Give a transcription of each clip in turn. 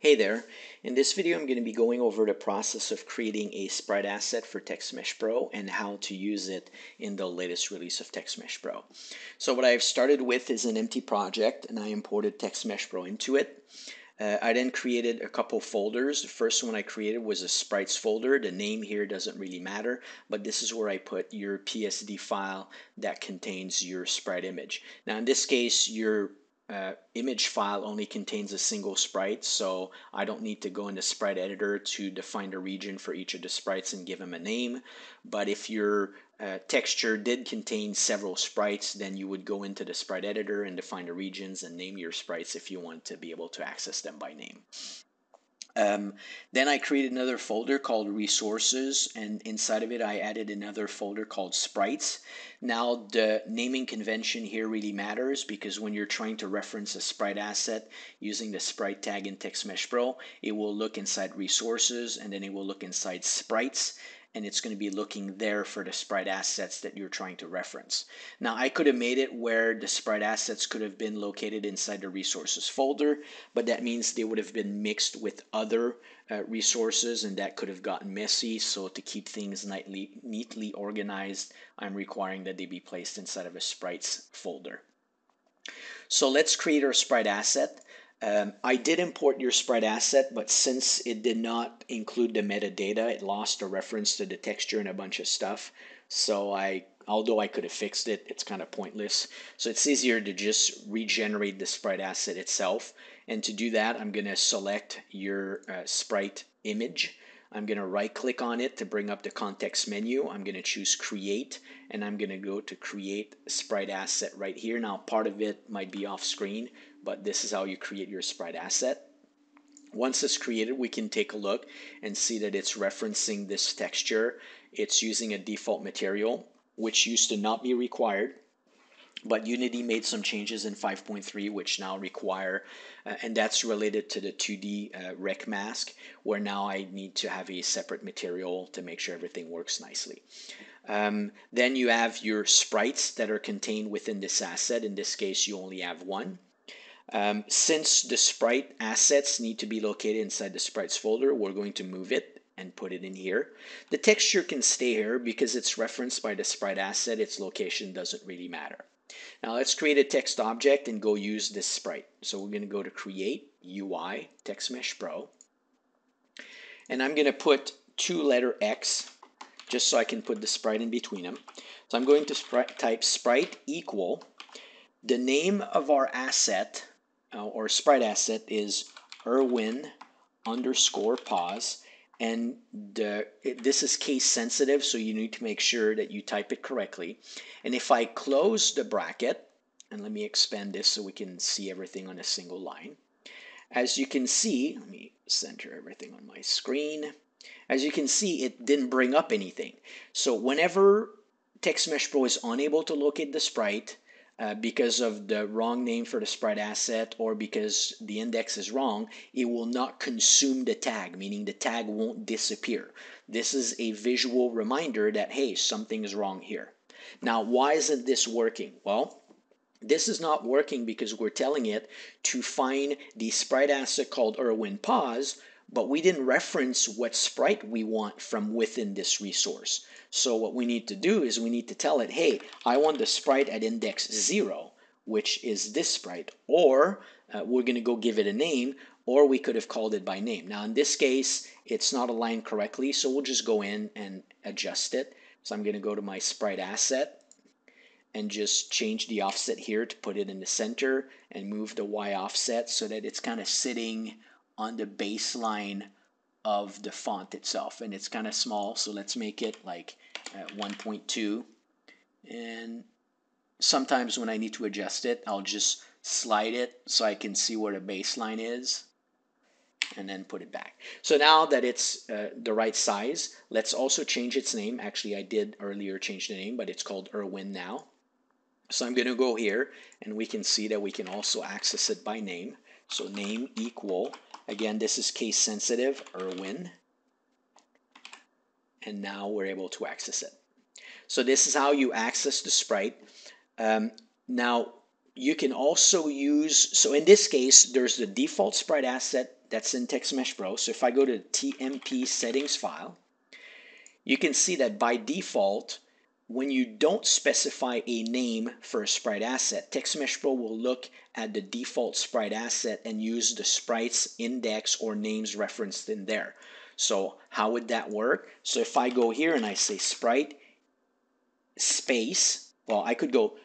Hey there, in this video I'm going to be going over the process of creating a sprite asset for TextMesh Pro and how to use it in the latest release of TextMesh Pro. So what I've started with is an empty project and I imported TextMesh Pro into it. Uh, I then created a couple folders. The first one I created was a sprites folder. The name here doesn't really matter, but this is where I put your PSD file that contains your sprite image. Now in this case, your uh, image file only contains a single sprite, so I don't need to go into sprite editor to define the region for each of the sprites and give them a name. But if your uh, texture did contain several sprites, then you would go into the sprite editor and define the regions and name your sprites if you want to be able to access them by name. Um, then I created another folder called resources and inside of it I added another folder called sprites. Now the naming convention here really matters because when you're trying to reference a sprite asset using the sprite tag in TextMesh Pro, it will look inside resources and then it will look inside sprites and it's going to be looking there for the sprite assets that you're trying to reference. Now I could have made it where the sprite assets could have been located inside the resources folder, but that means they would have been mixed with other uh, resources and that could have gotten messy. So to keep things neatly, neatly organized, I'm requiring that they be placed inside of a sprites folder. So let's create our sprite asset. Um, I did import your sprite asset, but since it did not include the metadata, it lost a reference to the texture and a bunch of stuff. So I, although I could have fixed it, it's kind of pointless. So it's easier to just regenerate the sprite asset itself. And to do that, I'm going to select your uh, sprite image. I'm going to right click on it to bring up the context menu. I'm going to choose create and I'm going to go to create sprite asset right here. Now part of it might be off screen, but this is how you create your sprite asset. Once it's created, we can take a look and see that it's referencing this texture. It's using a default material, which used to not be required. But Unity made some changes in 5.3 which now require, uh, and that's related to the 2D uh, rect mask, where now I need to have a separate material to make sure everything works nicely. Um, then you have your sprites that are contained within this asset. In this case, you only have one. Um, since the sprite assets need to be located inside the sprites folder, we're going to move it and put it in here. The texture can stay here because it's referenced by the sprite asset. Its location doesn't really matter. Now let's create a text object and go use this sprite. So we're going to go to Create, UI, TextMesh Pro. And I'm going to put two letter X just so I can put the sprite in between them. So I'm going to sprite, type sprite equal the name of our asset Uh, or sprite asset is Erwin underscore pause. And uh, it, this is case sensitive, so you need to make sure that you type it correctly. And if I close the bracket, and let me expand this so we can see everything on a single line. As you can see, let me center everything on my screen. As you can see, it didn't bring up anything. So whenever TextMesh Pro is unable to locate the sprite, uh, because of the wrong name for the sprite asset or because the index is wrong, it will not consume the tag, meaning the tag won't disappear. This is a visual reminder that, hey, something is wrong here. Now, why isn't this working? Well, this is not working because we're telling it to find the sprite asset called Erwin Pause, but we didn't reference what sprite we want from within this resource. So what we need to do is we need to tell it, hey, I want the sprite at index 0, which is this sprite, or uh, we're going to go give it a name, or we could have called it by name. Now in this case, it's not aligned correctly, so we'll just go in and adjust it. So I'm going to go to my sprite asset and just change the offset here to put it in the center and move the Y offset so that it's kind of sitting on the baseline of the font itself and it's kind of small so let's make it like uh, 1.2 and sometimes when I need to adjust it I'll just slide it so I can see where the baseline is and then put it back. So now that it's uh, the right size, let's also change its name. Actually, I did earlier change the name, but it's called Erwin now. So I'm going to go here, and we can see that we can also access it by name. So name equal Again, this is case sensitive, Erwin. And now we're able to access it. So this is how you access the sprite. Um, now, you can also use, so in this case, there's the default sprite asset that's in TextMesh Pro. So if I go to TMP settings file, you can see that by default, when you don't specify a name for a sprite asset, TextMesh Pro will look at the default sprite asset and use the sprite's index or names referenced in there. So how would that work? So if I go here and I say sprite space, well, I could go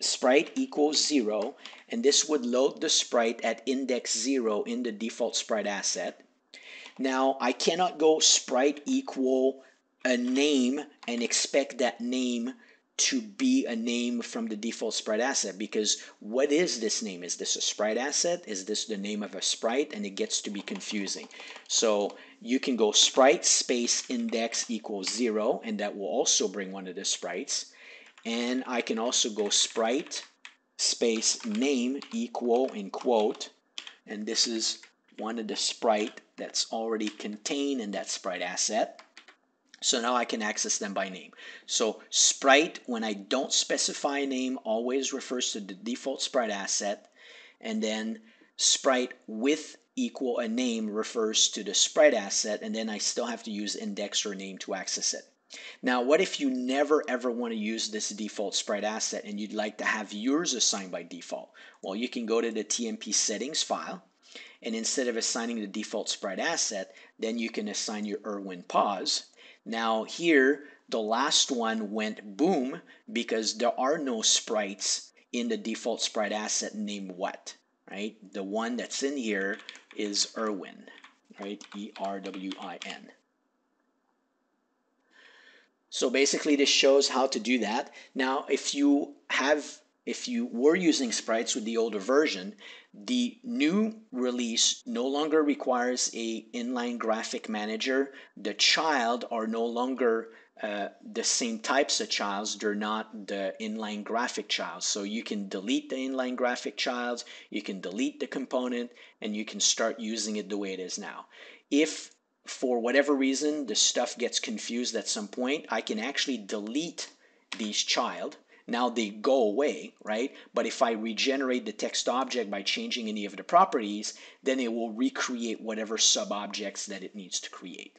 sprite equals zero, and this would load the sprite at index zero in the default sprite asset. Now, I cannot go sprite equal a name and expect that name to be a name from the default sprite asset because what is this name? Is this a sprite asset? Is this the name of a sprite? And it gets to be confusing. So you can go sprite space index equals zero, and that will also bring one of the sprites. And I can also go sprite space name equal in quote, and this is one of the sprite that's already contained in that sprite asset. So now I can access them by name. So sprite, when I don't specify a name, always refers to the default sprite asset. And then sprite with equal a name refers to the sprite asset. And then I still have to use index or name to access it. Now, what if you never ever want to use this default sprite asset and you'd like to have yours assigned by default? Well, you can go to the TMP settings file and instead of assigning the default sprite asset, then you can assign your Erwin pause now here, the last one went boom because there are no sprites in the default sprite asset named what, right? The one that's in here is Erwin, right? E-R-W-I-N. So basically this shows how to do that. Now, if you have if you were using sprites with the older version, the new release no longer requires a inline graphic manager. The child are no longer uh, the same types of childs. They're not the inline graphic childs. So you can delete the inline graphic childs, you can delete the component, and you can start using it the way it is now. If for whatever reason the stuff gets confused at some point, I can actually delete these child now they go away, right? But if I regenerate the text object by changing any of the properties, then it will recreate whatever sub-objects that it needs to create.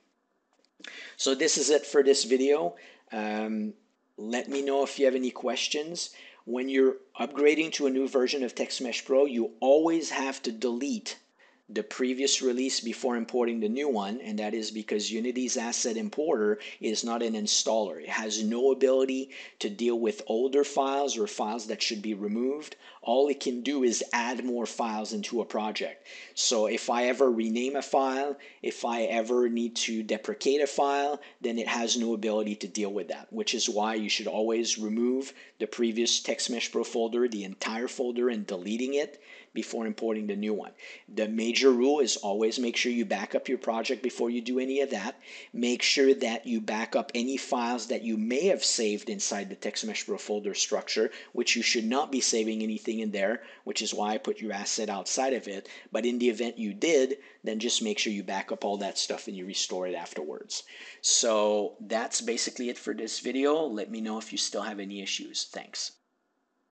So this is it for this video. Um, let me know if you have any questions. When you're upgrading to a new version of TextMesh Pro, you always have to delete the previous release before importing the new one, and that is because Unity's asset importer is not an installer. It has no ability to deal with older files or files that should be removed. All it can do is add more files into a project. So if I ever rename a file, if I ever need to deprecate a file, then it has no ability to deal with that, which is why you should always remove the previous TextMesh Pro folder, the entire folder, and deleting it before importing the new one. The major rule is always make sure you back up your project before you do any of that. Make sure that you back up any files that you may have saved inside the TextMesh Pro folder structure, which you should not be saving anything in there, which is why I put your asset outside of it. But in the event you did, then just make sure you back up all that stuff and you restore it afterwards. So that's basically it for this video. Let me know if you still have any issues. Thanks.